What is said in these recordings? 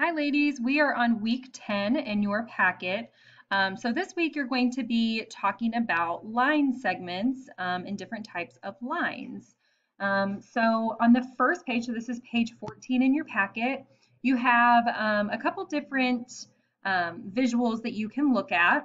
Hi ladies, we are on week 10 in your packet. Um, so this week you're going to be talking about line segments um, and different types of lines. Um, so on the first page, so this is page 14 in your packet, you have um, a couple different um, visuals that you can look at.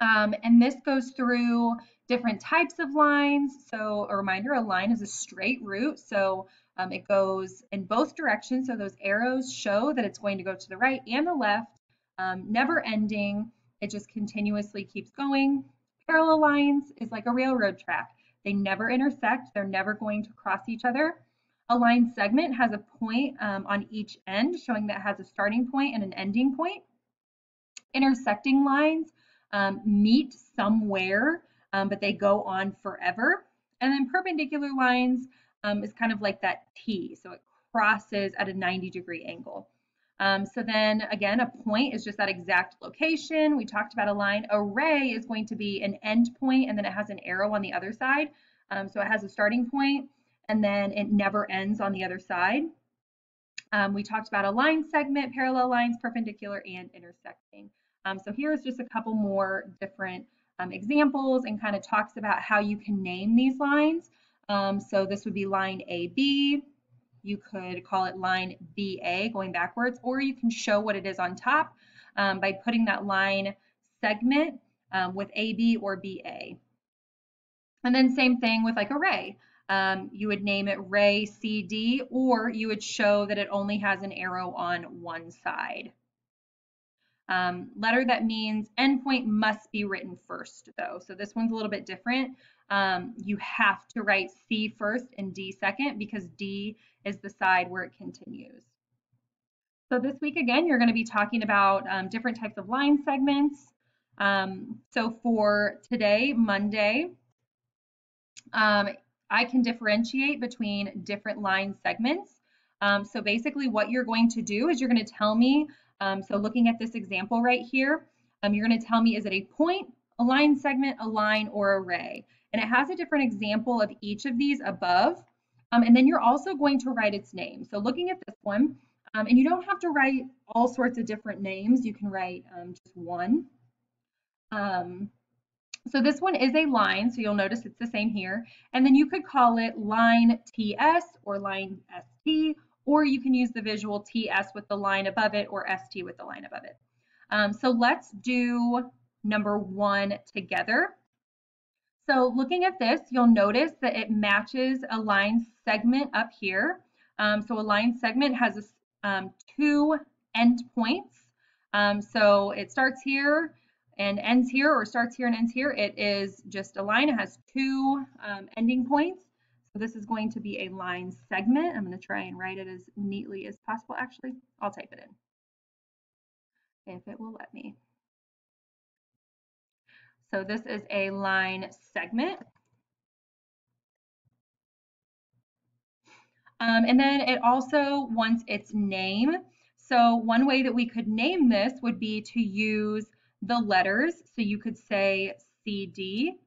Um, and this goes through different types of lines. So a reminder, a line is a straight route. So um, it goes in both directions, so those arrows show that it's going to go to the right and the left, um, never ending. It just continuously keeps going. Parallel lines is like a railroad track. They never intersect. They're never going to cross each other. A line segment has a point um, on each end, showing that it has a starting point and an ending point. Intersecting lines um, meet somewhere, um, but they go on forever. And then perpendicular lines um, is kind of like that T. So it crosses at a 90 degree angle. Um, so then again, a point is just that exact location. We talked about a line. A ray is going to be an end point and then it has an arrow on the other side. Um, so it has a starting point and then it never ends on the other side. Um, we talked about a line segment, parallel lines, perpendicular, and intersecting. Um, so here's just a couple more different um, examples and kind of talks about how you can name these lines. Um, so this would be line AB. You could call it line BA going backwards, or you can show what it is on top um, by putting that line segment um, with AB or BA. And then same thing with like a ray. Um, you would name it ray CD, or you would show that it only has an arrow on one side. Um, letter that means endpoint must be written first though. So this one's a little bit different. Um, you have to write C first and D second because D is the side where it continues. So this week again, you're going to be talking about um, different types of line segments. Um, so for today, Monday, um, I can differentiate between different line segments. Um, so basically what you're going to do is you're going to tell me um, so looking at this example right here, um, you're going to tell me is it a point, a line segment, a line, or a ray? And it has a different example of each of these above. Um, and then you're also going to write its name. So looking at this one, um, and you don't have to write all sorts of different names. You can write um, just one. Um, so this one is a line, so you'll notice it's the same here. And then you could call it line TS or line ST or you can use the visual TS with the line above it or ST with the line above it. Um, so let's do number one together. So looking at this, you'll notice that it matches a line segment up here. Um, so a line segment has a, um, two endpoints. Um, so it starts here and ends here or starts here and ends here. It is just a line. It has two um, ending points. This is going to be a line segment. I'm going to try and write it as neatly as possible. Actually, I'll type it in if it will let me. So this is a line segment. Um, and then it also wants its name. So one way that we could name this would be to use the letters. So you could say CD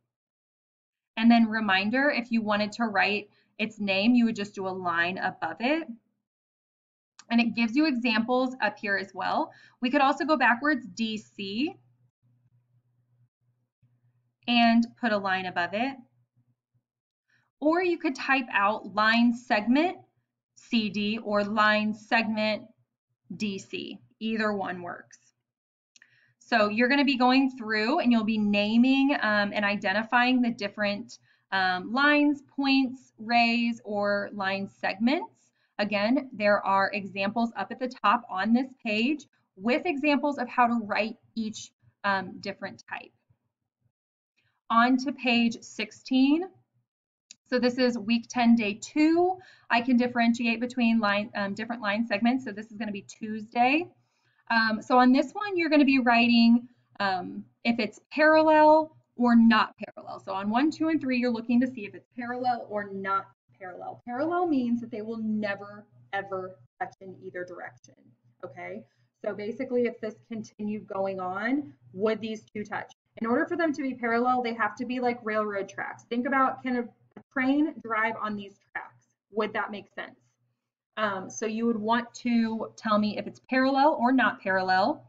and then reminder, if you wanted to write its name, you would just do a line above it. And it gives you examples up here as well. We could also go backwards, DC, and put a line above it. Or you could type out line segment CD or line segment DC. Either one works. So you're going to be going through and you'll be naming um, and identifying the different um, lines, points, rays, or line segments. Again, there are examples up at the top on this page with examples of how to write each um, different type. On to page 16. So this is week 10, day two. I can differentiate between line, um, different line segments. So this is going to be Tuesday. Um, so on this one, you're going to be writing um, if it's parallel or not parallel. So on one, two, and three, you're looking to see if it's parallel or not parallel. Parallel means that they will never, ever touch in either direction. Okay. So basically, if this continued going on, would these two touch? In order for them to be parallel, they have to be like railroad tracks. Think about can a, a train drive on these tracks? Would that make sense? Um, so you would want to tell me if it's parallel or not parallel.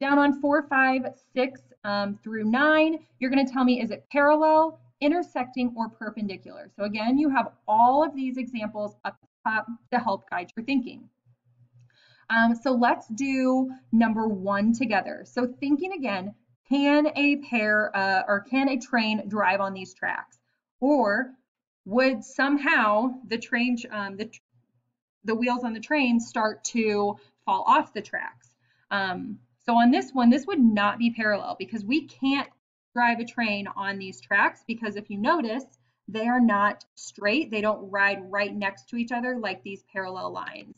Down on four, five, six um, through nine, you're going to tell me is it parallel, intersecting, or perpendicular. So again, you have all of these examples up top to help guide your thinking. Um, so let's do number one together. So thinking again, can a pair uh, or can a train drive on these tracks? Or would somehow the train, um, the, the wheels on the train start to fall off the tracks? Um, so on this one, this would not be parallel because we can't drive a train on these tracks because if you notice, they are not straight. They don't ride right next to each other like these parallel lines.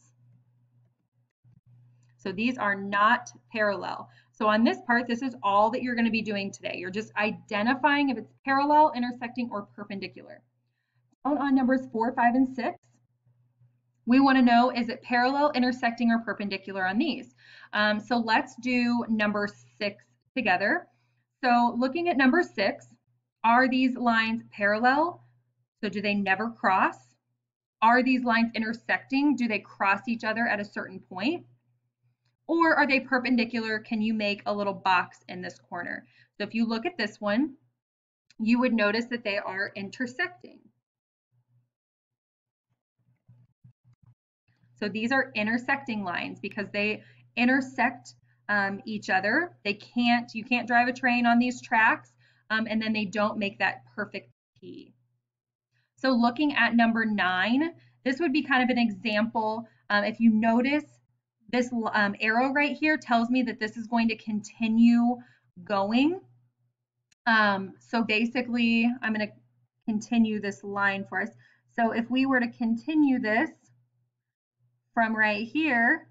So these are not parallel. So on this part, this is all that you're going to be doing today. You're just identifying if it's parallel, intersecting, or perpendicular. Down on numbers four, five, and six, we want to know is it parallel, intersecting, or perpendicular on these? Um, so let's do number six together. So looking at number six, are these lines parallel? So do they never cross? Are these lines intersecting? Do they cross each other at a certain point? Or are they perpendicular? Can you make a little box in this corner? So if you look at this one, you would notice that they are intersecting. So these are intersecting lines because they intersect um, each other. They can't, you can't drive a train on these tracks, um, and then they don't make that perfect T. So looking at number nine, this would be kind of an example. Um, if you notice this um, arrow right here tells me that this is going to continue going. Um, so basically, I'm going to continue this line for us. So if we were to continue this from right here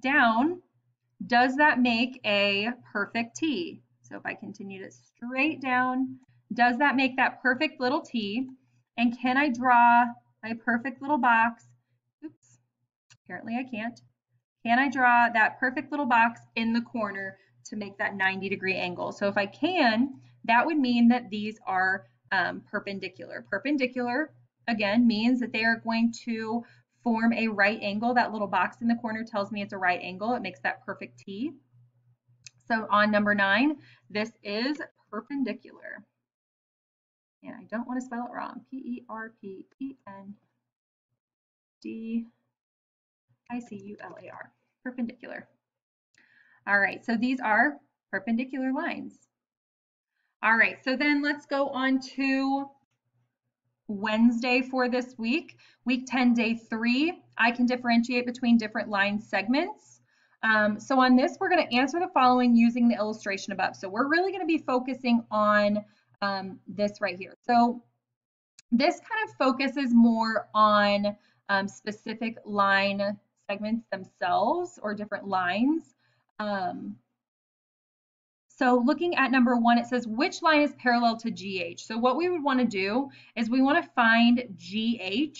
down, does that make a perfect T? So if I continue it straight down, does that make that perfect little T? And can I draw my perfect little box Oops, Apparently I can't. Can I draw that perfect little box in the corner to make that 90 degree angle? So if I can, that would mean that these are um, perpendicular. Perpendicular, again, means that they are going to form a right angle. That little box in the corner tells me it's a right angle. It makes that perfect T. So on number nine, this is perpendicular. And I don't want to spell it wrong. P-E-R-P-E-N-D I-C-U-L-A-R, perpendicular. All right, so these are perpendicular lines. All right, so then let's go on to Wednesday for this week. Week 10, day three, I can differentiate between different line segments. Um, so on this, we're going to answer the following using the illustration above. So we're really going to be focusing on um, this right here. So this kind of focuses more on um, specific line segments themselves or different lines. Um, so looking at number one, it says which line is parallel to GH. So what we would want to do is we want to find GH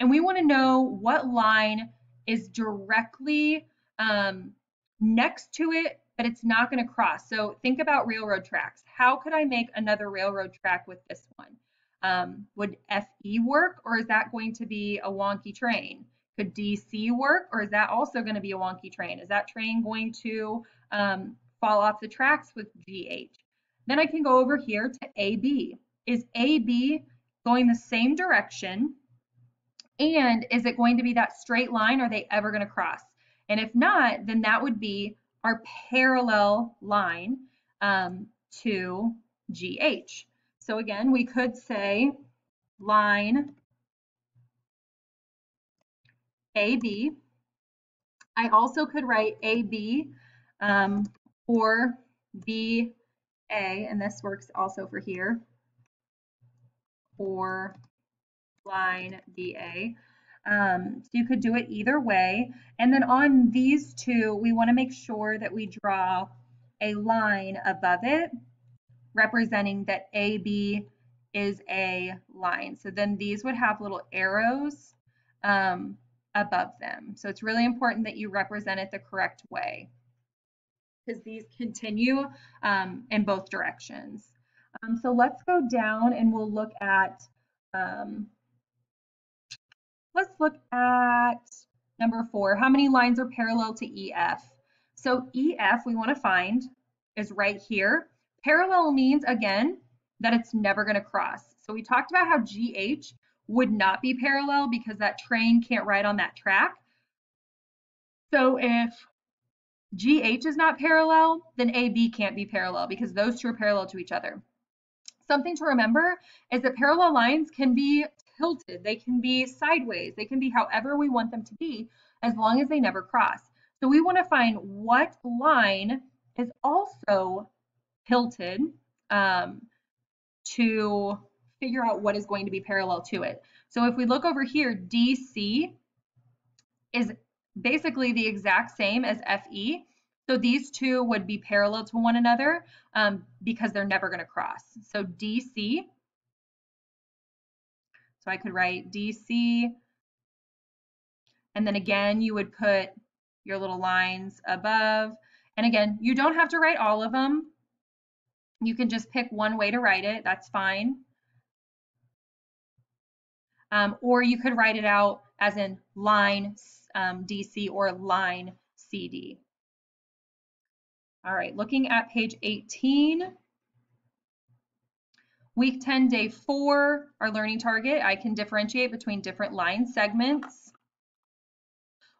and we want to know what line is directly um, next to it, but it's not going to cross. So think about railroad tracks. How could I make another railroad track with this one? Um, would FE work or is that going to be a wonky train? Could DC work, or is that also going to be a wonky train? Is that train going to um, fall off the tracks with GH? Then I can go over here to AB. Is AB going the same direction? And is it going to be that straight line? Are they ever going to cross? And if not, then that would be our parallel line um, to GH. So again, we could say line AB. I also could write AB um, or BA, and this works also for here, or line BA. Um, so you could do it either way. And then on these two, we want to make sure that we draw a line above it representing that AB is a line. So then these would have little arrows um, above them. So it's really important that you represent it the correct way because these continue um, in both directions. Um, so let's go down and we'll look at, um, let's look at number four. How many lines are parallel to EF? So EF we want to find is right here. Parallel means, again, that it's never going to cross. So we talked about how GH would not be parallel because that train can't ride on that track. So if GH is not parallel, then AB can't be parallel because those two are parallel to each other. Something to remember is that parallel lines can be tilted, they can be sideways, they can be however we want them to be as long as they never cross. So we want to find what line is also tilted um, to figure out what is going to be parallel to it. So if we look over here, DC is basically the exact same as FE. So these two would be parallel to one another um, because they're never going to cross. So DC, so I could write DC, and then again, you would put your little lines above. And again, you don't have to write all of them. You can just pick one way to write it. That's fine. Um, or you could write it out as in line um, DC or line CD. All right, looking at page 18, week 10, day four, our learning target, I can differentiate between different line segments.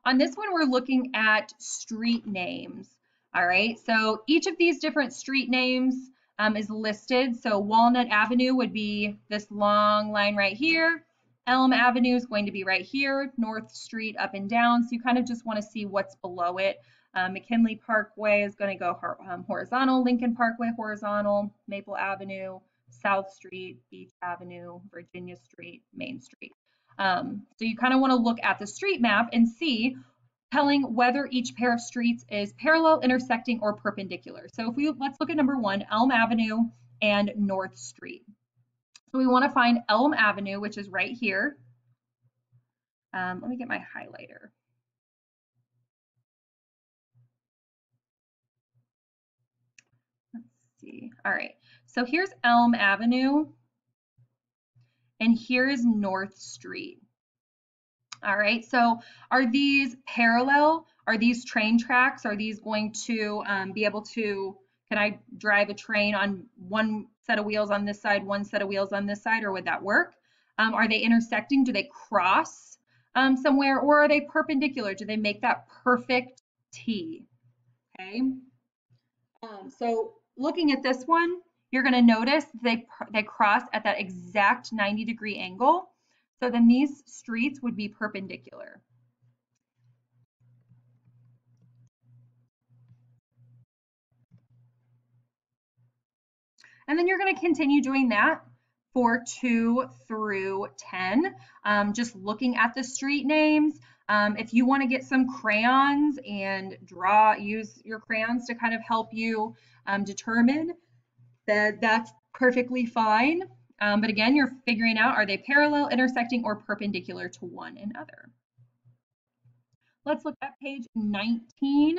On this one, we're looking at street names. All right, so each of these different street names um, is listed. So Walnut Avenue would be this long line right here. Elm Avenue is going to be right here, North Street up and down. So you kind of just want to see what's below it. Uh, McKinley Parkway is going to go um, horizontal, Lincoln Parkway horizontal, Maple Avenue, South Street, Beach Avenue, Virginia Street, Main Street. Um, so you kind of want to look at the street map and see telling whether each pair of streets is parallel, intersecting, or perpendicular. So if we let's look at number one, Elm Avenue and North Street. So we want to find Elm Avenue, which is right here. Um, let me get my highlighter. Let's see. All right. So here's Elm Avenue, and here's North Street. All right, so are these parallel? Are these train tracks? Are these going to um, be able to, can I drive a train on one set of wheels on this side, one set of wheels on this side, or would that work? Um, are they intersecting? Do they cross um, somewhere, or are they perpendicular? Do they make that perfect T? Okay, um, so looking at this one, you're going to notice they, they cross at that exact 90 degree angle. So then these streets would be perpendicular. And then you're going to continue doing that for 2 through 10, um, just looking at the street names. Um, if you want to get some crayons and draw, use your crayons to kind of help you um, determine that that's perfectly fine. Um, but again, you're figuring out, are they parallel, intersecting, or perpendicular to one another? Let's look at page 19.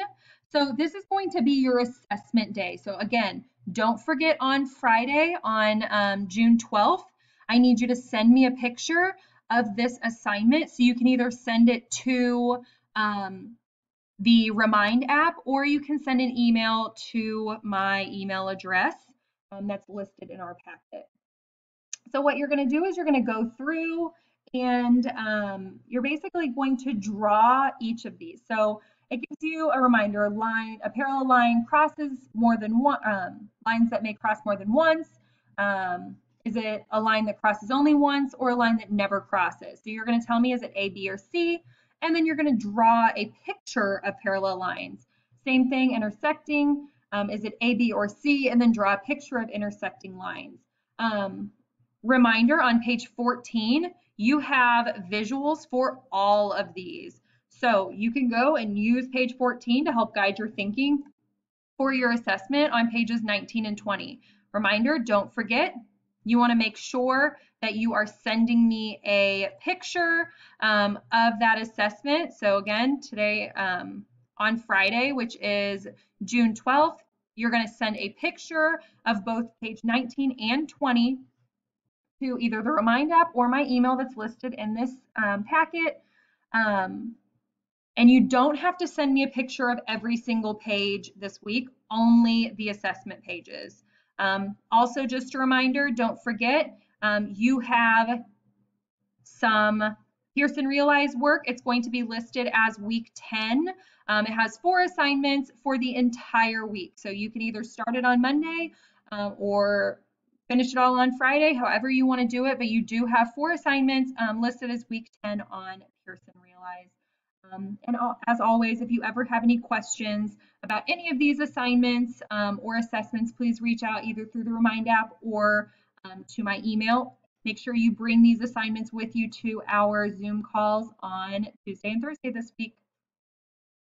So this is going to be your assessment day. So again, don't forget on Friday, on um, June 12th, I need you to send me a picture of this assignment. So you can either send it to um, the Remind app or you can send an email to my email address um, that's listed in our packet. So what you're going to do is you're going to go through and um, you're basically going to draw each of these. So it gives you a reminder, a line, a parallel line crosses more than one, um, lines that may cross more than once. Um, is it a line that crosses only once or a line that never crosses? So you're going to tell me, is it A, B, or C? And then you're going to draw a picture of parallel lines. Same thing, intersecting. Um, is it A, B, or C? And then draw a picture of intersecting lines. Um, Reminder on page 14, you have visuals for all of these. So you can go and use page 14 to help guide your thinking for your assessment on pages 19 and 20. Reminder, don't forget, you want to make sure that you are sending me a picture um, of that assessment. So again, today um, on Friday, which is June 12th, you're going to send a picture of both page 19 and 20 to either the Remind app or my email that's listed in this um, packet. Um, and you don't have to send me a picture of every single page this week, only the assessment pages. Um, also, just a reminder, don't forget, um, you have some Pearson Realize work. It's going to be listed as week 10. Um, it has four assignments for the entire week. So you can either start it on Monday um, or finish it all on Friday, however you want to do it. But you do have four assignments um, listed as week 10 on Pearson Realize. Um, and as always, if you ever have any questions about any of these assignments um, or assessments, please reach out either through the Remind app or um, to my email. Make sure you bring these assignments with you to our Zoom calls on Tuesday and Thursday this week.